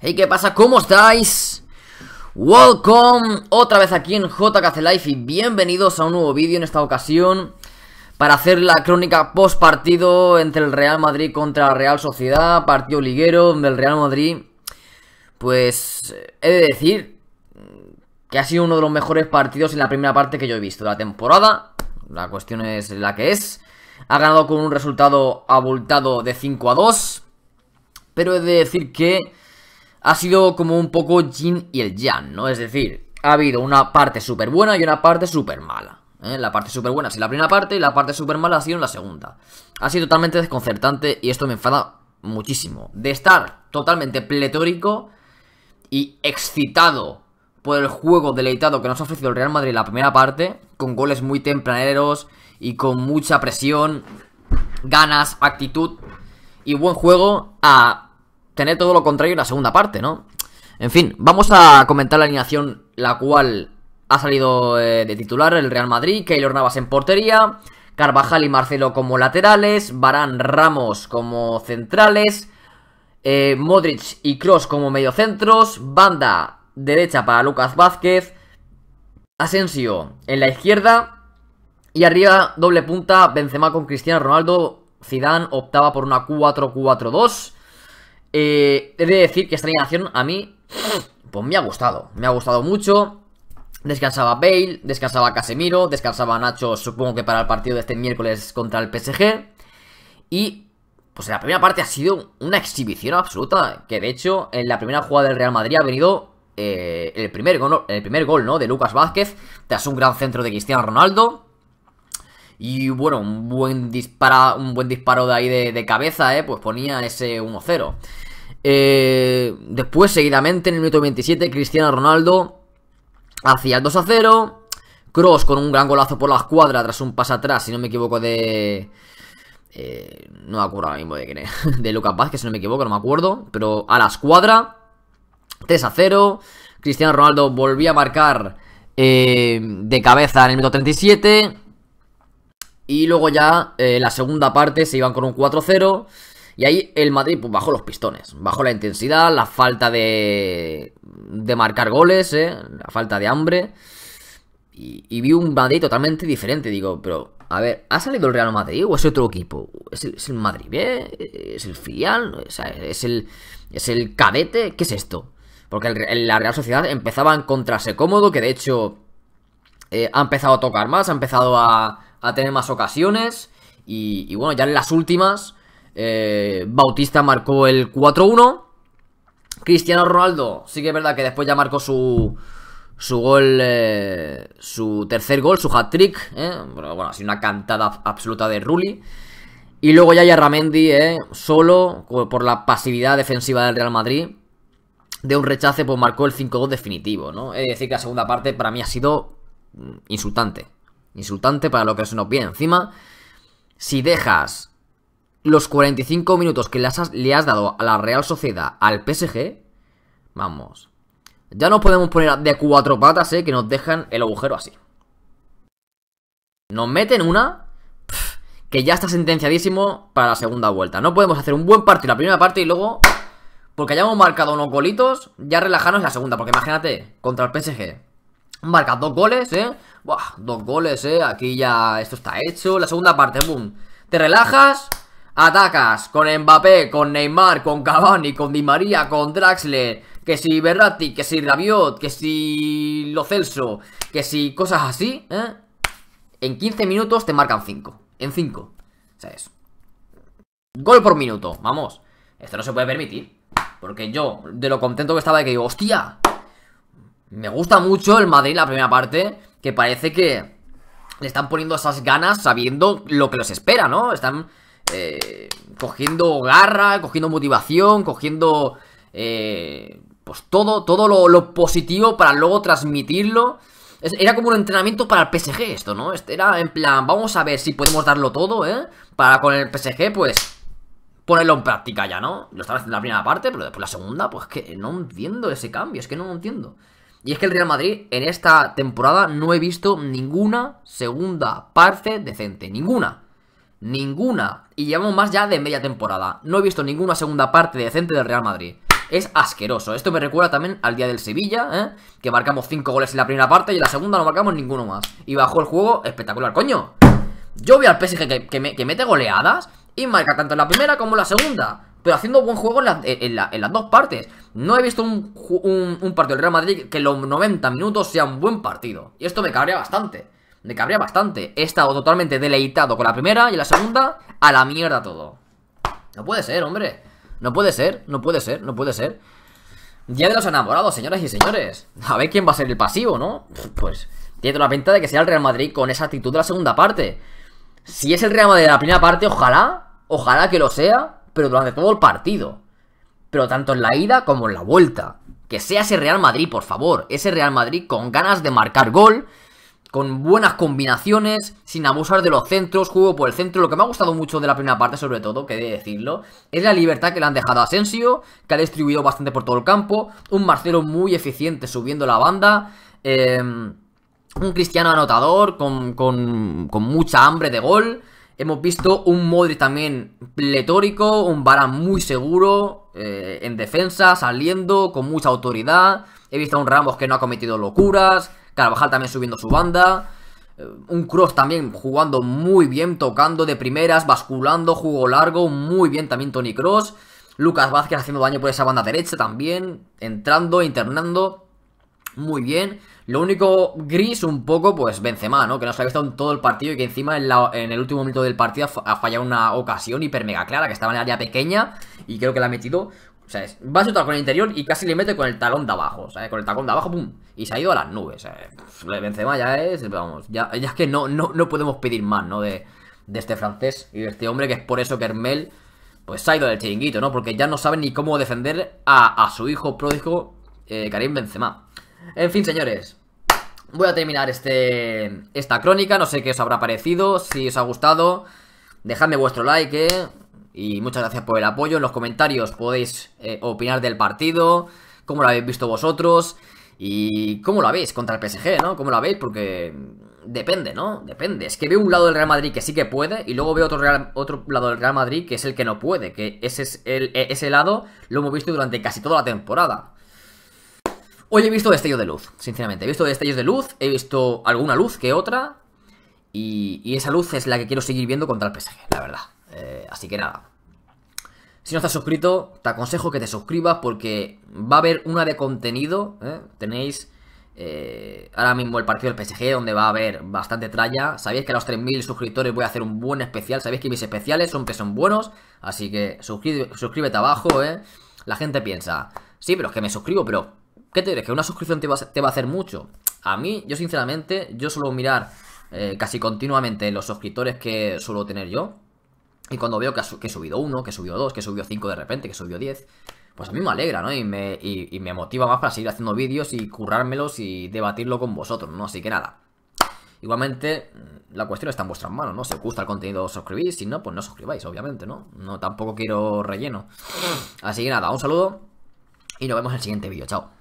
Hey, ¿qué pasa? ¿Cómo estáis? Welcome otra vez aquí en JKC Life y bienvenidos a un nuevo vídeo en esta ocasión para hacer la crónica post partido entre el Real Madrid contra la Real Sociedad, partido liguero donde el Real Madrid, pues he de decir que ha sido uno de los mejores partidos en la primera parte que yo he visto de la temporada, la cuestión es la que es, ha ganado con un resultado abultado de 5 a 2, pero he de decir que ha sido como un poco yin y el yang, ¿no? Es decir, ha habido una parte súper buena y una parte súper mala. ¿eh? La parte súper buena ha sido la primera parte y la parte súper mala ha sido en la segunda. Ha sido totalmente desconcertante y esto me enfada muchísimo. De estar totalmente pletórico y excitado por el juego deleitado que nos ha ofrecido el Real Madrid en la primera parte, con goles muy tempraneros y con mucha presión, ganas, actitud y buen juego, a tener todo lo contrario en la segunda parte, ¿no? En fin, vamos a comentar la alineación la cual ha salido eh, de titular el Real Madrid, Keylor Navas en portería, Carvajal y Marcelo como laterales, Barán Ramos como centrales, eh, Modric y Cross como mediocentros, banda derecha para Lucas Vázquez, Asensio en la izquierda y arriba doble punta Benzema con Cristiano Ronaldo, Zidane optaba por una 4-4-2 eh, he de decir que esta animación a mí, pues me ha gustado. Me ha gustado mucho. Descansaba Bale, descansaba Casemiro, descansaba Nacho, supongo que para el partido de este miércoles contra el PSG. Y, pues en la primera parte ha sido una exhibición absoluta. Que de hecho, en la primera jugada del Real Madrid ha venido eh, el, primer gol, el primer gol, ¿no? De Lucas Vázquez, tras un gran centro de Cristiano Ronaldo. Y bueno, un buen, dispara, un buen disparo de ahí de, de cabeza, ¿eh? Pues ponía ese 1-0. Eh, después, seguidamente, en el minuto 27, Cristiano Ronaldo hacía el 2 a 0. Cross con un gran golazo por la escuadra tras un pase atrás, si no me equivoco, de. Eh, no me acuerdo ahora mismo de quién es. De Lucas Vázquez, si no me equivoco, no me acuerdo. Pero a la escuadra. 3 a 0. Cristiano Ronaldo volvía a marcar eh, de cabeza en el minuto 37. Y luego ya, eh, la segunda parte, se iban con un 4-0. Y ahí el Madrid pues, bajó los pistones, bajó la intensidad, la falta de, de marcar goles, ¿eh? la falta de hambre. Y, vi un Madrid totalmente diferente. Digo, pero, a ver, ¿ha salido el Real Madrid o es otro equipo? ¿Es el, Madrid B? ¿Es el filial? ¿Es el, ¿Es el cadete? ¿Qué es esto? Porque la Real Sociedad empezaba a encontrarse cómodo, que de hecho eh, ha empezado a tocar más, ha empezado a, a tener más ocasiones. Y, bueno, ya en las últimas eh, Bautista marcó el 4-1. Cristiano Ronaldo, sí que es verdad que después ya marcó su, su gol, eh, su tercer gol, su hat-trick. Eh. Bueno, así una cantada absoluta de Rulli. Y luego ya Yarramendi, eh, solo por la pasividad defensiva del Real Madrid. De un rechace, pues marcó el 5-2 definitivo, ¿no? Es decir, que la segunda parte para mí ha sido mm, insultante. Insultante para lo que se nos viene encima. Si dejas los 45 minutos que le has, dado a la Real Sociedad al PSG, vamos. Ya no podemos poner de cuatro patas, eh, que nos dejan el agujero así. Nos meten una que ya está sentenciadísimo para la segunda vuelta. No podemos hacer un buen partido la primera parte y luego, porque hayamos marcado unos golitos, ya relajarnos en la segunda. Porque imagínate, contra el PSG. Marca dos goles, eh. Buah, dos goles, eh. Aquí ya esto está hecho. La segunda parte, boom. Te relajas Atacas con Mbappé, con Neymar, con Cavani, con Di María, con Draxler, que si Berratti, que si Rabiot, que si Lo Celso, que si cosas así, ¿eh? En 15 minutos te marcan 5. En 5. ¿Sabes? Gol por minuto, vamos. Esto no se puede permitir. Porque yo, de lo contento que estaba de que digo, hostia, me gusta mucho el Madrid la primera parte, que parece que le están poniendo esas ganas sabiendo lo que los espera, ¿no? Están eh, cogiendo garra, cogiendo motivación, cogiendo eh, pues todo, todo lo, positivo para luego transmitirlo. era como un entrenamiento para el PSG esto, ¿no? Este era en plan, vamos a ver si podemos darlo todo, ¿eh? Para con el PSG, pues, ponerlo en práctica ya, ¿no? Lo estaba haciendo en la primera parte, pero después la segunda, pues que no entiendo ese cambio, es que no lo entiendo. Y es que el Real Madrid en esta temporada no he visto ninguna segunda parte decente, ninguna. Ninguna. Y llevamos más ya de media temporada. No he visto ninguna segunda parte decente del Real Madrid. es asqueroso. Esto me recuerda también al día del Sevilla, ¿eh? Que marcamos 5 goles en la primera parte y en la segunda no marcamos ninguno más. Y bajó el juego espectacular, coño. Yo veo al PSG que, mete goleadas y marca tanto en la primera como en la segunda. Pero haciendo buen juego en, las dos partes. No he visto un, partido del Real Madrid que los 90 minutos sea un buen partido. Y esto me cabrea bastante. Me cabrea bastante. He estado totalmente deleitado con la primera y la segunda, a la mierda todo. No puede ser, hombre. No puede ser, no puede ser, no puede ser. Día de los enamorados, señoras y señores. A ver quién va a ser el pasivo, ¿no? Pues tiene toda la pinta de que sea el Real Madrid con esa actitud de la segunda parte. Si es el Real Madrid de la primera parte, ojalá, ojalá que lo sea, pero durante todo el partido. Pero tanto en la ida como en la vuelta. Que sea ese Real Madrid, por favor. Ese Real Madrid con ganas de marcar gol con buenas combinaciones, sin abusar de los centros, juego por el centro. Lo que me ha gustado mucho de la primera parte, sobre todo, que de decirlo, es la libertad que le han dejado a Asensio, que ha distribuido bastante por todo el campo, un Marcelo muy eficiente subiendo la banda, em, un Cristiano anotador con, con, con mucha hambre de gol. Hemos visto un Modric también pletórico, un Varane muy seguro eh, en defensa, saliendo con mucha autoridad. He visto a un Ramos que no ha cometido locuras. Carvajal también subiendo su banda. Eh, un Cross también jugando muy bien, tocando de primeras, basculando, juego largo, muy bien también Tony Cross. Lucas Vázquez haciendo daño por esa banda derecha también, entrando, internando, muy bien. Lo único gris un poco, pues Benzema, ¿no? Que nos ha visto en todo el partido y que encima en, en el último minuto del partido ha fallado una ocasión hiper mega clara, que estaba en el área pequeña y creo que la ha metido o sea, va a chutar con el interior y casi le mete con el talón de abajo. Sea, con el talón de abajo, ¡pum! Y se ha ido a las nubes. Sea, Benzema ya es, vamos, ya, ya es que no, no, no podemos pedir más, ¿no? De, de este francés y de este hombre, que es por eso que Hermel, pues se ha ido del chiringuito, ¿no? Porque ya no sabe ni cómo defender a, a su hijo pródigo, eh, Karim Benzema. En fin, señores. Voy a terminar este esta crónica, no sé qué os habrá parecido, si os ha gustado, dejadme vuestro like, ¿eh? Y muchas gracias por el apoyo. En los comentarios podéis eh, opinar del partido, cómo lo habéis visto vosotros y cómo lo veis contra el PSG, ¿no? ¿Cómo lo veis? Porque depende, ¿no? Depende. Es que veo un lado del Real Madrid que sí que puede y luego veo otro, otro lado del Real Madrid que es el que no puede. Que ese, es el, e, ese lado lo hemos visto durante casi toda la temporada. Hoy he visto destellos de luz, sinceramente. He visto destellos de luz, he visto alguna luz que otra. Y, esa luz es la que quiero seguir viendo contra el PSG, la verdad. Eh, así que nada. Si no estás suscrito, te aconsejo que te suscribas porque va a haber una de contenido. ¿eh? Tenéis eh, ahora mismo el partido del PSG donde va a haber bastante tralla. Sabéis que a los 3.000 suscriptores voy a hacer un buen especial. Sabéis que mis especiales son que son buenos. Así que suscríbete abajo, ¿eh? La gente piensa, sí, pero es que me suscribo, pero ¿qué te crees? ¿Que una suscripción te va, a hacer mucho? A mí, yo sinceramente, yo suelo mirar casi continuamente los suscriptores que suelo tener yo. Y cuando veo que, he subido uno, que he subido dos, que he subido cinco de repente, que he subido diez, pues a mí me alegra, ¿no? Y me, y, me motiva más para seguir haciendo vídeos y currármelos y debatirlo con vosotros, ¿no? Así que nada. Igualmente, la cuestión está en vuestras manos, ¿no? Si os gusta el contenido, suscribís. Si no, pues no suscribáis, obviamente, ¿no? No tampoco quiero relleno. Así que nada, un saludo y nos vemos en el siguiente vídeo. Chao.